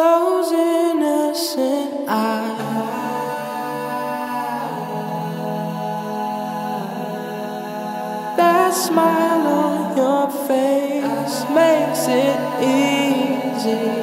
those innocent eyes. That smile on your face makes it easy.